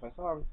That's my song.